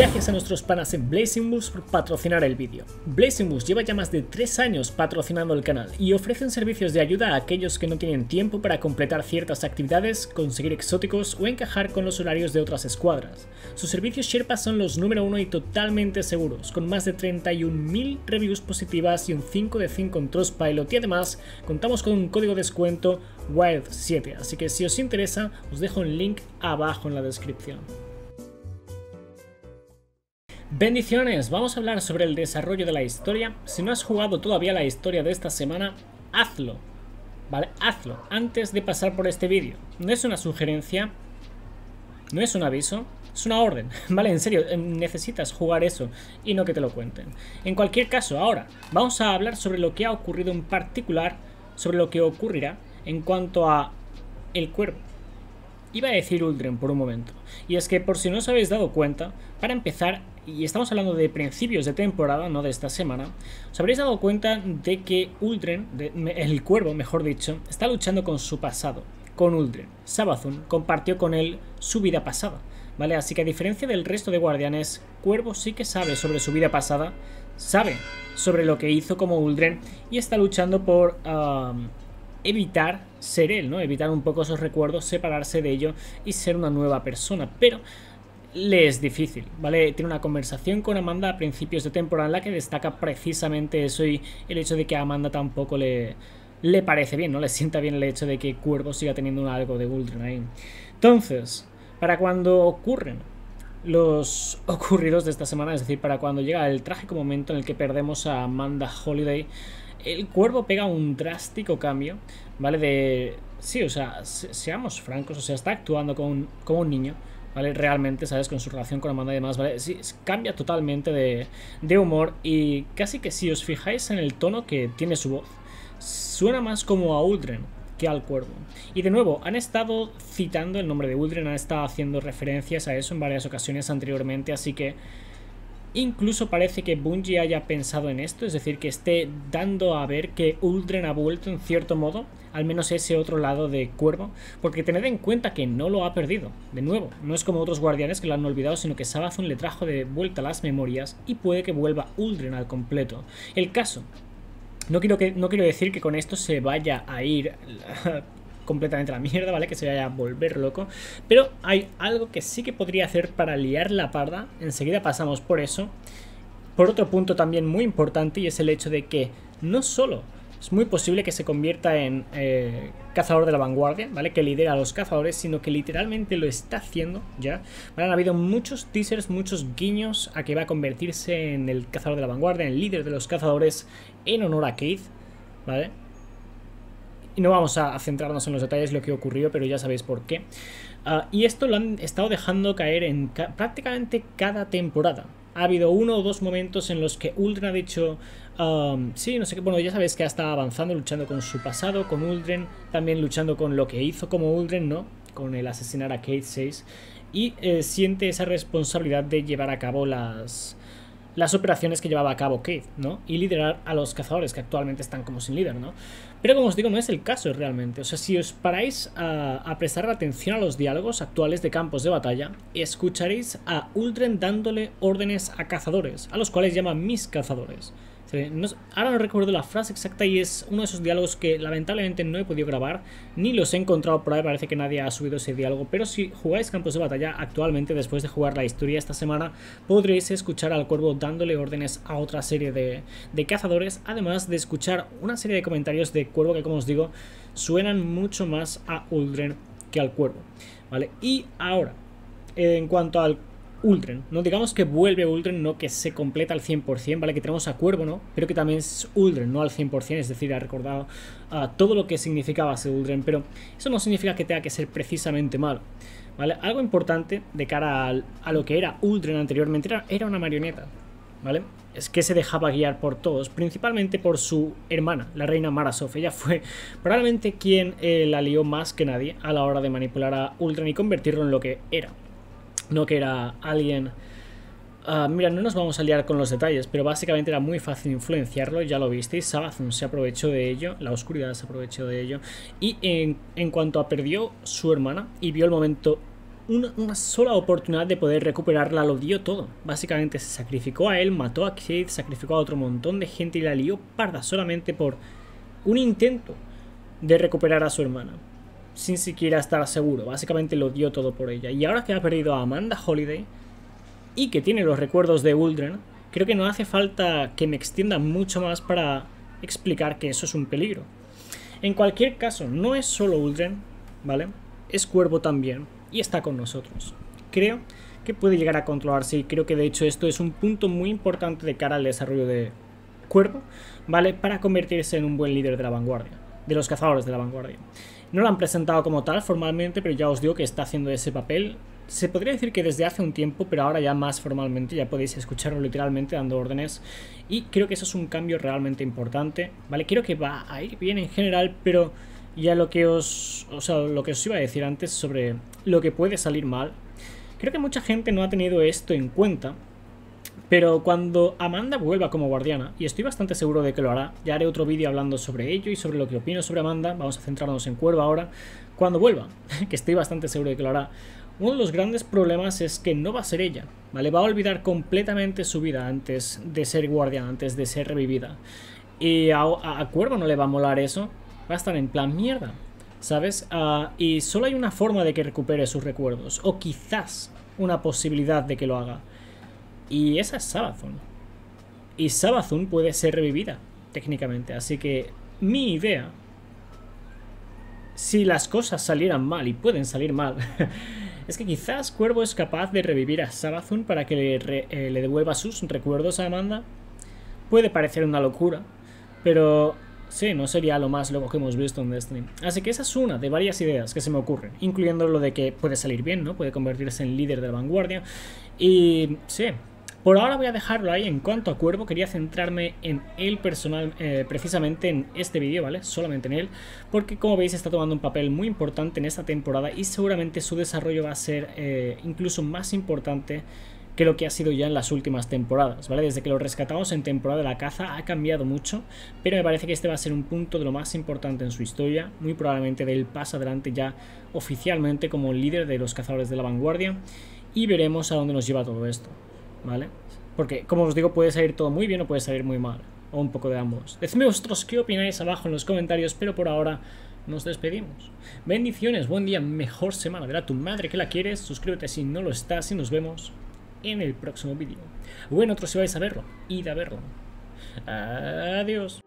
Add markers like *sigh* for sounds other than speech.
Gracias a nuestros panas en Blazing Boost por patrocinar el vídeo. Blazing Boost lleva ya más de 3 años patrocinando el canal y ofrecen servicios de ayuda a aquellos que no tienen tiempo para completar ciertas actividades, conseguir exóticos o encajar con los horarios de otras escuadras. Sus servicios Sherpa son los número uno y totalmente seguros, con más de 31.000 reviews positivas y un 5 de 5 en Trustpilot y además contamos con un código de descuento WILD7, así que si os interesa os dejo el link abajo en la descripción. Bendiciones, vamos a hablar sobre el desarrollo de la historia. Si no has jugado todavía la historia de esta semana, hazlo. ¿Vale? Hazlo antes de pasar por este vídeo. No es una sugerencia, no es un aviso, es una orden. *laughs* ¿Vale? En serio, em, necesitas jugar eso y no que te lo cuenten. En cualquier caso, ahora vamos a hablar sobre lo que ha ocurrido en particular, sobre lo que ocurrirá en cuanto a el cuerpo. Iba a decir Uldren por un momento. Y es que por si no os habéis dado cuenta, para empezar, y estamos hablando de principios de temporada, no de esta semana, os habréis dado cuenta de que Uldren, el cuervo mejor dicho, está luchando con su pasado, con Uldren. Sabathun compartió con él su vida pasada, ¿vale? Así que a diferencia del resto de guardianes, Cuervo sí que sabe sobre su vida pasada, sabe sobre lo que hizo como Uldren y está luchando por evitar ser él, ¿no? Evitar un poco esos recuerdos, separarse de ello y ser una nueva persona. Pero le es difícil, ¿vale? Tiene una conversación con Amanda a principios de temporada en la que destaca precisamente eso y el hecho de que a Amanda tampoco le, le parece bien, ¿no? Le sienta bien el hecho de que Cuervo siga teniendo algo de Ultron ahí. Entonces, para cuando ocurren los ocurridos de esta semana, es decir, para cuando llega el trágico momento en el que perdemos a Amanda Holiday, el cuervo pega un drástico cambio, ¿vale? De... Sí, o sea, seamos francos, o sea, está actuando como un niño ¿vale? Realmente, ¿sabes? Con su relación con Amanda y demás, ¿vale? Sí, cambia totalmente de, de humor y casi que si os fijáis en el tono que tiene su voz, suena más como a Uldren que al cuervo. Y de nuevo, han estado citando el nombre de Uldren, han estado haciendo referencias a eso en varias ocasiones anteriormente, así que Incluso parece que Bungie haya pensado en esto, es decir, que esté dando a ver que Uldren ha vuelto en cierto modo, al menos ese otro lado de Cuervo, porque tened en cuenta que no lo ha perdido, de nuevo, no es como otros guardianes que lo han olvidado, sino que Sabathun le trajo de vuelta las memorias y puede que vuelva Uldren al completo. El caso no quiero, que, no quiero decir que con esto se vaya a ir completamente la mierda, ¿vale? Que se vaya a volver loco. Pero hay algo que sí que podría hacer para liar la parda. Enseguida pasamos por eso. Por otro punto también muy importante y es el hecho de que no solo es muy posible que se convierta en eh, cazador de la vanguardia, ¿vale? Que lidera a los cazadores, sino que literalmente lo está haciendo ya. Han habido muchos teasers, muchos guiños a que va a convertirse en el cazador de la vanguardia, en el líder de los cazadores, en honor a Keith, ¿vale? Y no vamos a, centrarnos en los detalles de lo que ocurrió, pero ya sabéis por qué. Ah, y esto lo han estado dejando caer en prácticamente cada temporada. Ha habido uno o dos momentos en los que Uldren ha dicho, sí, no sé qué, bueno, ya sabéis que ha estado avanzando, luchando con su pasado, con Uldren, también luchando con lo que hizo como Uldren, ¿no? Con el asesinar a Kate 6. Y eh, siente esa responsabilidad de llevar a cabo las, las operaciones que llevaba a cabo Kate, ¿no? Y liderar a los cazadores que actualmente están como sin líder, ¿no? Pero como os digo, no es el caso realmente. O sea, si os paráis a, a prestar atención a los diálogos actuales de campos de batalla, escucharéis a Uldren dándole órdenes a cazadores, a los cuales llama mis cazadores ahora no recuerdo la frase exacta y es uno de esos diálogos que lamentablemente no he podido grabar, ni los he encontrado por ahí, parece que nadie ha subido ese diálogo, pero si jugáis campos de batalla actualmente, después de jugar la historia esta semana, podréis escuchar al cuervo dándole órdenes a otra serie de, de cazadores, además de escuchar una serie de comentarios de cuervo que como os digo, suenan mucho más a Uldren que al cuervo, ¿vale? Y ahora, en cuanto al Uldren, ¿no? Digamos que vuelve Uldren, no que se completa al 100%, ¿vale? Que tenemos a Cuervo, ¿no? Pero que también es Uldren, no al 100%, es decir, ha recordado todo lo que significaba ser Uldren, pero eso no significa que tenga que ser precisamente malo, ¿vale? Algo importante de cara a, lo que era Uldren anteriormente era, una marioneta, ¿vale? Es que se dejaba guiar por todos, principalmente por su hermana, la reina Marasov. Ella fue probablemente quien eh, la lió más que nadie a la hora de manipular a Uldren y convertirlo en lo que era, no que era alguien... Ah, mira, no nos vamos a liar con los detalles, pero básicamente era muy fácil influenciarlo, ya lo visteis, Sabathun se aprovechó de ello, la oscuridad se aprovechó de ello, y en, en cuanto a perdió su hermana y vio el momento una, sola oportunidad de poder recuperarla, lo dio todo. Básicamente se sacrificó a él, mató a Kate, sacrificó a otro montón de gente y la lió parda solamente por un intento de recuperar a su hermana. Sin siquiera estar seguro. Básicamente lo dio todo por ella. Y ahora que ha perdido a Amanda Holiday y que tiene los recuerdos de Uldren, creo que no hace falta que me extienda mucho más para explicar que eso es un peligro. En cualquier caso, no es solo Uldren, ¿vale? Es Cuervo también y está con nosotros. Creo que puede llegar a controlarse y creo que de hecho esto es un punto muy importante de cara al desarrollo de Cuervo, ¿vale? Para convertirse en un buen líder de la vanguardia, de los cazadores de la vanguardia. No lo han presentado como tal formalmente, pero ya os digo que está haciendo ese papel. Se podría decir que desde hace un tiempo, pero ahora ya más formalmente, ya podéis escucharlo literalmente dando órdenes. Y creo que eso es un cambio realmente importante, ¿vale? Creo que va a ir bien en general, pero y a lo que os, o sea, lo que os iba a decir antes sobre lo que puede salir mal. Creo que mucha gente no ha tenido esto en cuenta. Pero cuando Amanda vuelva como guardiana, y estoy bastante seguro de que lo hará, ya haré otro vídeo hablando sobre ello y sobre lo que opino sobre Amanda, vamos a centrarnos en Cuerva ahora, cuando vuelva, *laughs* que estoy bastante seguro de que lo hará, uno de los grandes problemas es que no va a ser ella, ¿vale? Va a olvidar completamente su vida antes de ser guardiana, antes de ser revivida. Y a, a, no le va a molar eso, va a estar en plan mierda, ¿sabes? Ah, y solo hay una forma de que recupere sus recuerdos, o quizás una posibilidad de que lo haga. Y esa es Sabathun. Y Sabathun puede ser revivida, técnicamente. Así que mi idea, si las cosas salieran mal, y pueden salir mal, *laughs* es que quizás Cuervo es capaz de revivir a Sabathun para que le, eh, le devuelva sus recuerdos a Amanda. Puede parecer una locura, pero Sí, no sería lo más loco que hemos visto en Destiny. Así que esa es una de varias ideas que se me ocurren, incluyendo lo de que puede salir bien, ¿no? Puede convertirse en líder de la vanguardia. Y sí, por ahora voy a dejarlo ahí. En cuanto a Cuervo, quería centrarme en él personal, eh, precisamente en este vídeo, ¿vale? Solamente en él, porque como veis está tomando un papel muy importante en esta temporada y seguramente su desarrollo va a ser eh, incluso más importante que lo que ha sido ya en las últimas temporadas, ¿vale? Desde que lo rescatamos en temporada de la caza ha cambiado mucho, pero me parece que este va a ser un punto de lo más importante en su historia, muy probablemente del paso adelante ya oficialmente como líder de los cazadores de la vanguardia, y veremos a dónde nos lleva todo esto, ¿vale? Porque, como os digo, puede salir todo muy bien o puede salir muy mal, o un poco de ambos. Decidme vosotros qué opináis abajo en los comentarios, pero por ahora nos despedimos. Bendiciones, buen día, mejor semana. Verá tu madre que la quieres, suscríbete si no lo estás y nos vemos en el próximo vídeo. Bueno, otros si vais a verlo, id a verlo. Adiós.